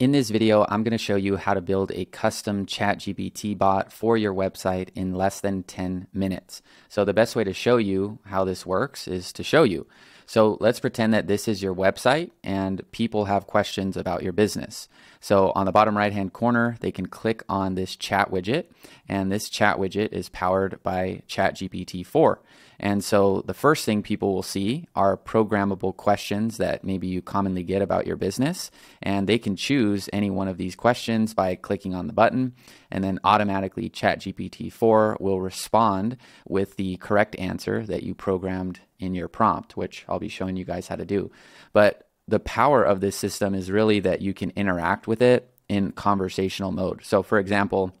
In this video, I'm going to show you how to build a custom ChatGPT bot for your website in less than 10 minutes. So the best way to show you how this works is to show you. So let's pretend that this is your website and people have questions about your business. So on the bottom right hand corner, they can click on this chat widget and this chat widget is powered by ChatGPT 4. And so the first thing people will see are programmable questions that maybe you commonly get about your business. And they can choose any one of these questions by clicking on the button. And then automatically ChatGPT 4 will respond with the correct answer that you programmed in your prompt, which I'll be showing you guys how to do. But the power of this system is really that you can interact with it in conversational mode. So, for example,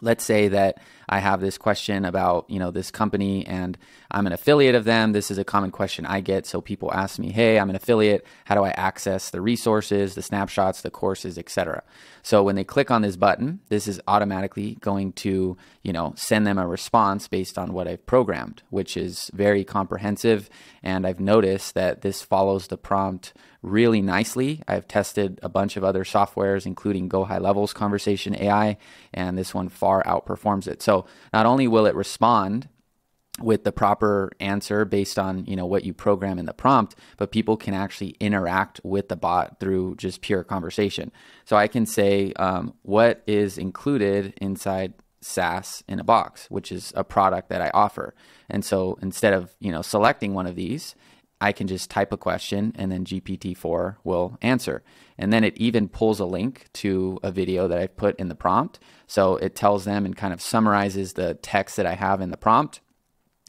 let's say that I have this question about, you know, this company and I'm an affiliate of them. This is a common question I get. So people ask me, "Hey, I'm an affiliate. How do I access the resources, the snapshots, the courses, etc." So when they click on this button, this is automatically going to, you know, send them a response based on what I've programmed, which is very comprehensive and I've noticed that this follows the prompt really nicely. I've tested a bunch of other softwares, including Go High Levels Conversation AI, and this one far outperforms it. So not only will it respond with the proper answer based on you know what you program in the prompt but people can actually interact with the bot through just pure conversation so i can say um, what is included inside SaaS in a box, which is a product that I offer. And so instead of, you know, selecting one of these, I can just type a question and then GPT-4 will answer. And then it even pulls a link to a video that I've put in the prompt. So it tells them and kind of summarizes the text that I have in the prompt.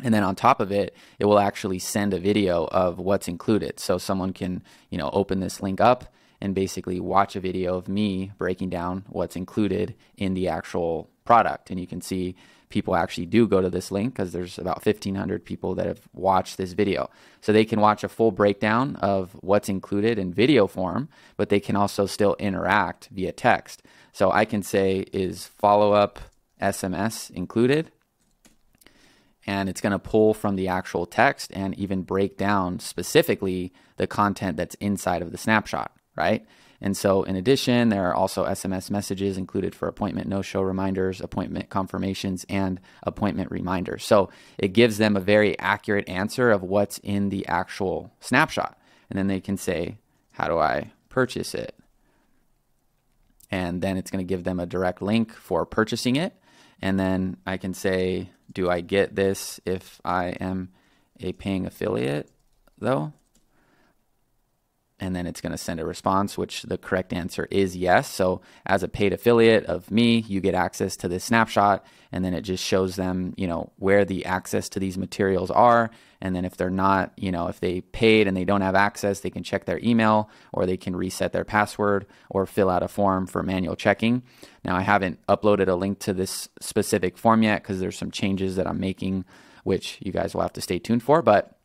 And then on top of it, it will actually send a video of what's included. So someone can, you know, open this link up and basically watch a video of me breaking down what's included in the actual product. And you can see people actually do go to this link because there's about 1,500 people that have watched this video. So they can watch a full breakdown of what's included in video form, but they can also still interact via text. So I can say, is follow up SMS included? And it's going to pull from the actual text and even break down specifically the content that's inside of the snapshot, right? And so, in addition, there are also SMS messages included for appointment no show reminders, appointment confirmations, and appointment reminders. So, it gives them a very accurate answer of what's in the actual snapshot. And then they can say, How do I purchase it? And then it's going to give them a direct link for purchasing it. And then I can say, Do I get this if I am a paying affiliate, though? And then it's going to send a response, which the correct answer is yes. So, as a paid affiliate of me, you get access to this snapshot, and then it just shows them, you know, where the access to these materials are. And then if they're not, you know, if they paid and they don't have access, they can check their email or they can reset their password or fill out a form for manual checking. Now, I haven't uploaded a link to this specific form yet because there's some changes that I'm making, which you guys will have to stay tuned for. But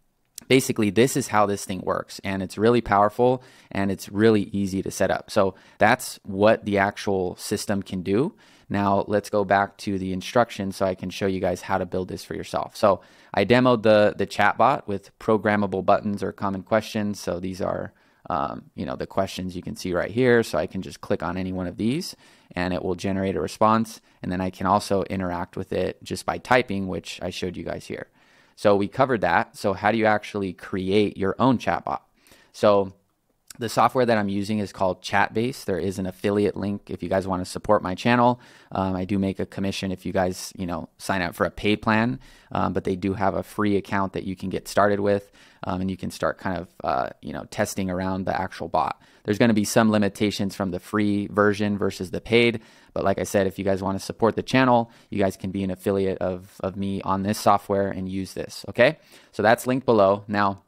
basically this is how this thing works and it's really powerful and it's really easy to set up. So that's what the actual system can do. Now let's go back to the instructions so i can show you guys how to build this for yourself. So i demoed the the chatbot with programmable buttons or common questions. So these are um, you know the questions you can see right here. So i can just click on any one of these and it will generate a response. And then i can also interact with it just by typing which i showed you guys here so we covered that. So how do you actually create your own chatbot? So the software that I'm using is called Chatbase. There is an affiliate link if you guys want to support my channel. Um, I do make a commission if you guys, you know, sign up for a paid plan, um, but they do have a free account that you can get started with, um, and you can start kind of, uh, you know, testing around the actual bot. There's going to be some limitations from the free version versus the paid, but like I said, if you guys want to support the channel, you guys can be an affiliate of, of me on this software and use this. Okay. So that's linked below. Now,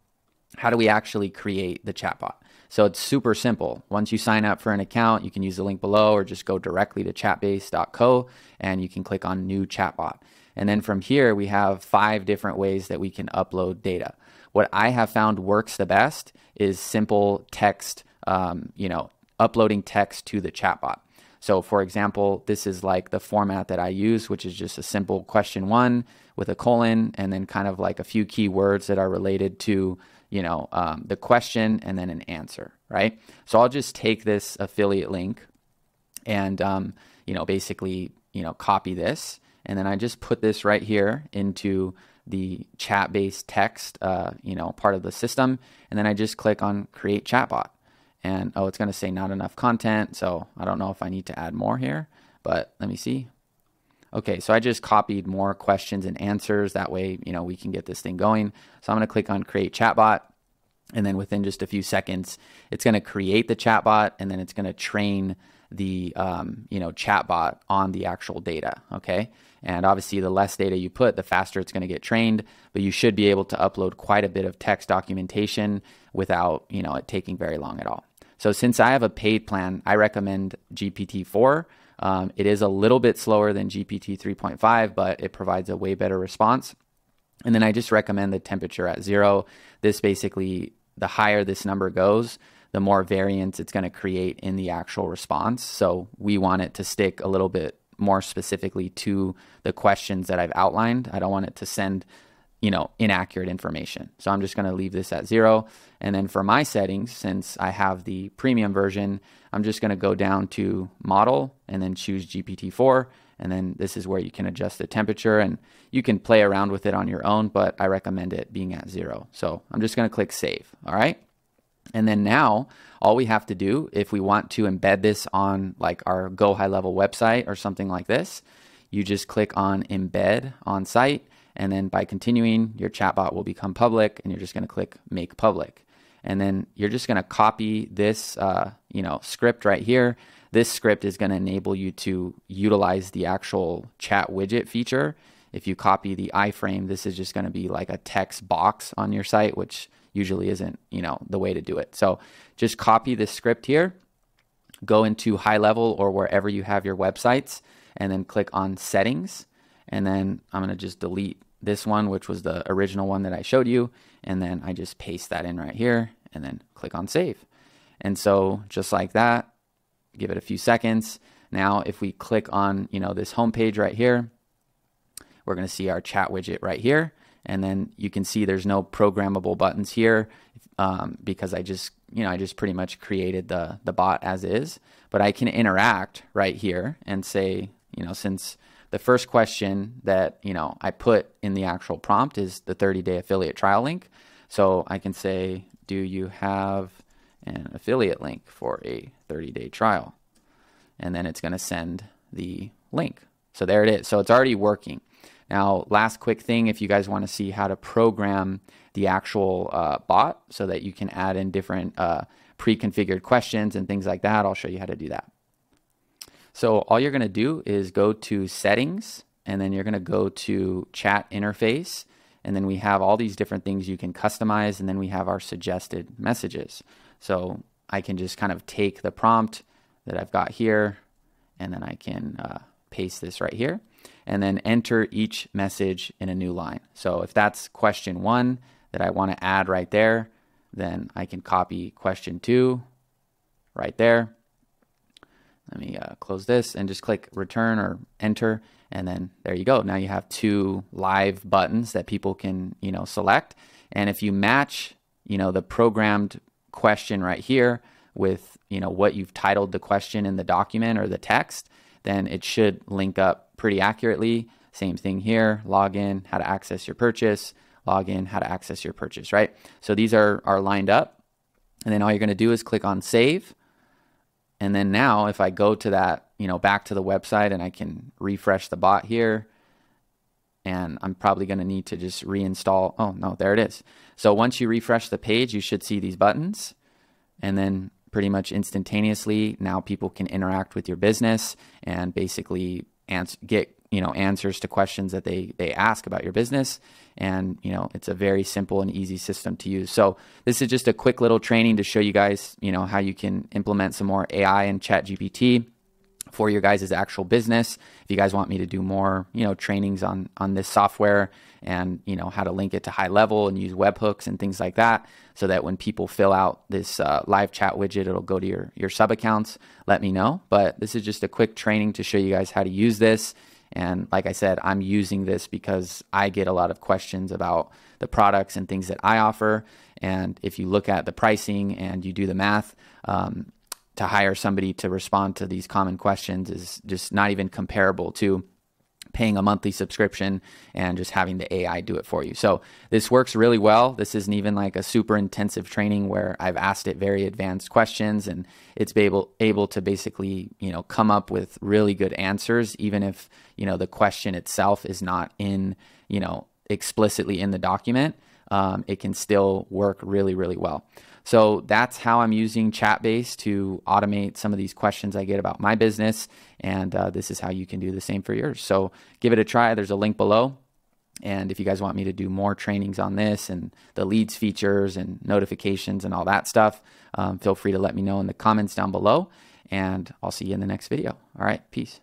how do we actually create the chatbot? So it's super simple. Once you sign up for an account, you can use the link below or just go directly to chatbase.co and you can click on new chatbot. And then from here, we have five different ways that we can upload data. What I have found works the best is simple text, um, you know, uploading text to the chatbot. So, for example, this is like the format that I use, which is just a simple question one with a colon and then kind of like a few keywords that are related to, you know, um, the question and then an answer, right? So I'll just take this affiliate link and um, you know basically you know copy this, and then I just put this right here into the Chatbase text, uh, you know, part of the system, and then I just click on create chatbot. And oh, it's going to say not enough content, so I don't know if I need to add more here, but let me see. Okay, so I just copied more questions and answers. That way, you know, we can get this thing going. So I'm going to click on create chatbot. And then within just a few seconds, it's going to create the chatbot and then it's going to train the um, you know chatbot on the actual data. Okay, and obviously the less data you put, the faster it's going to get trained. But you should be able to upload quite a bit of text documentation without you know it taking very long at all. So since I have a paid plan, I recommend GPT-4. Um, it is a little bit slower than GPT 3.5, but it provides a way better response. And then I just recommend the temperature at zero. This basically, the higher this number goes, the more variance it's going to create in the actual response. So we want it to stick a little bit more specifically to the questions that I've outlined. I don't want it to send, you know, inaccurate information. So I'm just going to leave this at zero. And then for my settings, since I have the premium version, I'm just going to go down to model and then choose GPT-4. And then this is where you can adjust the temperature and you can play around with it on your own, but I recommend it being at zero. So I'm just going to click save. All right. And then now all we have to do if we want to embed this on like our Go High Level website or something like this, you just click on embed on site. And then by continuing, your chatbot will become public and you're just going to click make public. And then you're just going to copy this, uh, you know, script right here. This script is going to enable you to utilize the actual chat widget feature. If you copy the iframe, this is just going to be like a text box on your site, which usually isn't, you know, the way to do it. So just copy this script here, go into high level or wherever you have your websites, and then click on settings. And then I'm going to just delete this one, which was the original one that I showed you. And then I just paste that in right here and then click on save. And so just like that, give it a few seconds. Now, if we click on, you know, this home page right here, we're going to see our chat widget right here. And then you can see there's no programmable buttons here um, because I just, you know, I just pretty much created the, the bot as is. But I can interact right here and say, you know, since the first question that, you know, I put in the actual prompt is the 30-day affiliate trial link. So I can say, do you have an affiliate link for a 30-day trial? And then it's going to send the link. So there it is. So it's already working. Now, last quick thing, if you guys want to see how to program the actual uh, bot so that you can add in different uh, pre-configured questions and things like that, I'll show you how to do that. So all you're going to do is go to settings and then you're going to go to chat interface and then we have all these different things you can customize and then we have our suggested messages. So I can just kind of take the prompt that I've got here and then I can uh, paste this right here and then enter each message in a new line. So if that's question one that I want to add right there, then I can copy question two right there. Let me uh, close this and just click return or enter. And then there you go. Now you have two live buttons that people can, you know, select. And if you match, you know, the programmed question right here with, you know, what you've titled the question in the document or the text, then it should link up pretty accurately. Same thing here, login, how to access your purchase, login, how to access your purchase, right? So these are, are lined up. And then all you're gonna do is click on save. And then now if I go to that, you know, back to the website and I can refresh the bot here, and I'm probably going to need to just reinstall. Oh, no, there it is. So once you refresh the page, you should see these buttons. And then pretty much instantaneously, now people can interact with your business and basically ans- get you know answers to questions that they they ask about your business and you know it's a very simple and easy system to use so this is just a quick little training to show you guys you know how you can implement some more ai and chat gpt for your guys' actual business. If you guys want me to do more, you know, trainings on on this software and you know how to link it to high level and use webhooks and things like that, so that when people fill out this uh, live chat widget, it'll go to your your sub accounts. Let me know. But this is just a quick training to show you guys how to use this. And like I said, I'm using this because I get a lot of questions about the products and things that I offer. And if you look at the pricing and you do the math, um, to hire somebody to respond to these common questions is just not even comparable to paying a monthly subscription and just having the AI do it for you. So this works really well. This isn't even like a super intensive training where I've asked it very advanced questions and it's able able to basically, you know, come up with really good answers even if, you know, the question itself is not in, you know, explicitly in the document. Um, it can still work really, really well. So that's how I'm using Chatbase to automate some of these questions I get about my business. And uh, this is how you can do the same for yours. So give it a try. There's a link below. And if you guys want me to do more trainings on this and the leads features and notifications and all that stuff, um, feel free to let me know in the comments down below. And I'll see you in the next video. All right, peace.